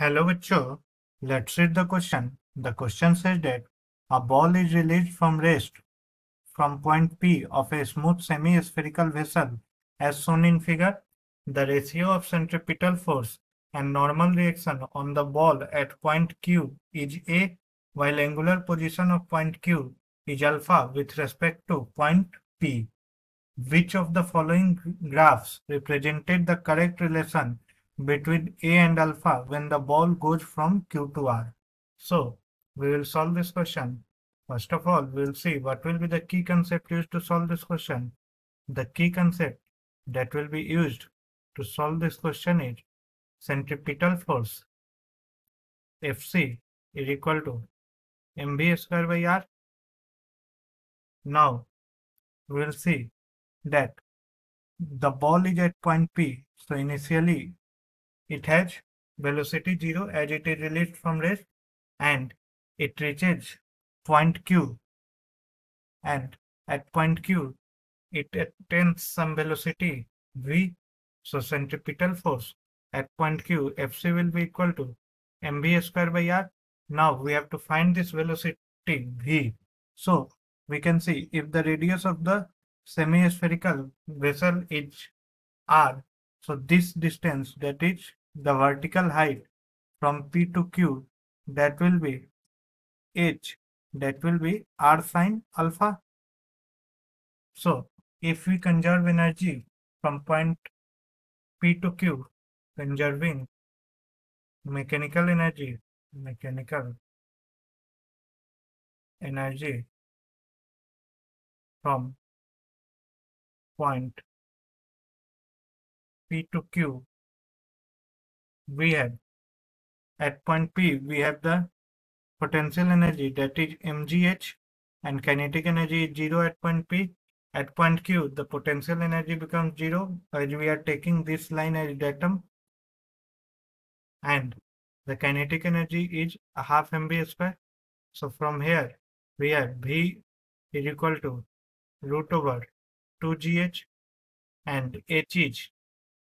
Hello, Vicho. Let's read the question. The question says that a ball is released from rest from point P of a smooth semi-spherical vessel as shown in figure. The ratio of centripetal force and normal reaction on the ball at point Q is A while angular position of point Q is alpha with respect to point P. Which of the following graphs represented the correct relation between A and alpha when the ball goes from Q to R? So we will solve this question. First of all, we'll see what will be the key concept used to solve this question. The key concept that will be used to solve this question is centripetal force Fc is equal to mv square by r. Now we'll see that the ball is at point P. So initially it has velocity 0 as it is released from rest and it reaches point Q and at point Q it attains some velocity v. So centripetal force at point Q Fc will be equal to mv square by r. Now we have to find this velocity v. So we can see if the radius of the semi-spherical vessel is r. So this distance that is the vertical height from P to Q that will be h that will be r sine alpha. So if we conserve energy from point P to Q, conserving mechanical energy, mechanical energy from point P to Q, we have at point P, we have the potential energy that is mgh and kinetic energy is 0 at point P. At point Q, the potential energy becomes 0 as we are taking this line as datum and the kinetic energy is a half mv square. So from here we have V is equal to root over 2gh and h is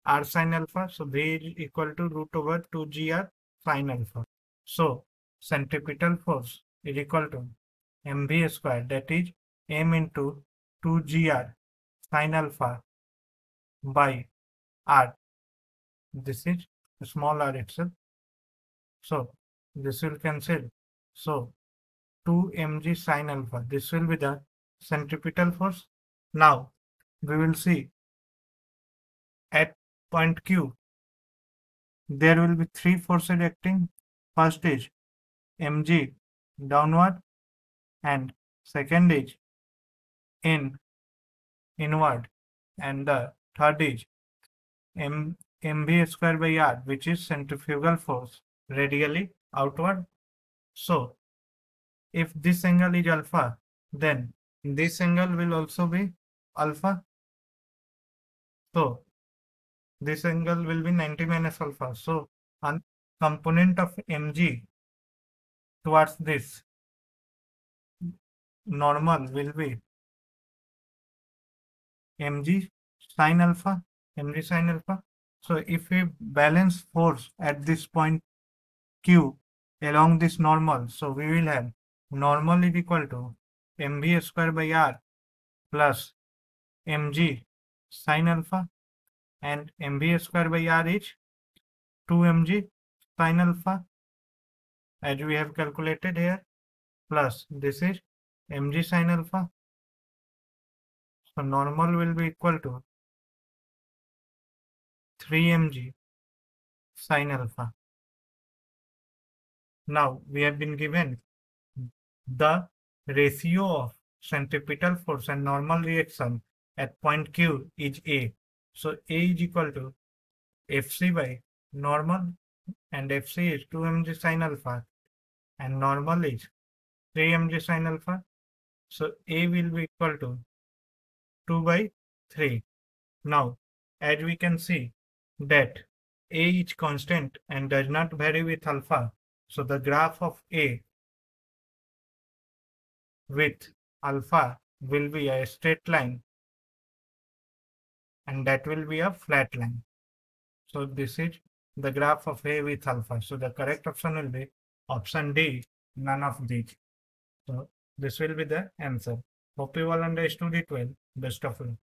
r sine alpha. So V is equal to root over 2gr sine alpha. So centripetal force is equal to mv square that is m into 2gr sine alpha by r. This is small r itself. So this will cancel. So 2 mg sine alpha. This will be the centripetal force. Now we will see at point Q there will be three forces acting. First is mg downward and second is n inward and the third is m square by r which is centrifugal force radially outward. So if this angle is alpha then this angle will also be alpha. So this angle will be 90 minus alpha. So component of mg towards this normal will be mg sine alpha, mg sine alpha. So if we balance force at this point q along this normal, so we will have normal is equal to mv square by r plus mg sine alpha and mv square by r is 2 mg sine alpha as we have calculated here plus this is mg sine alpha. So normal will be equal to 3 mg sine alpha. Now we have been given the ratio of centripetal force and normal reaction at point Q is A. So A is equal to Fc by normal and Fc is 2 mg sine alpha and normal is 3 mg sine alpha. So A will be equal to 2 by 3. Now, as we can see that A is constant and does not vary with alpha. So the graph of A with alpha will be a straight line and that will be a flat line. So this is the graph of A with alpha. So the correct option will be option D, none of these. So this will be the answer. Hope you all understood it well. Best of luck.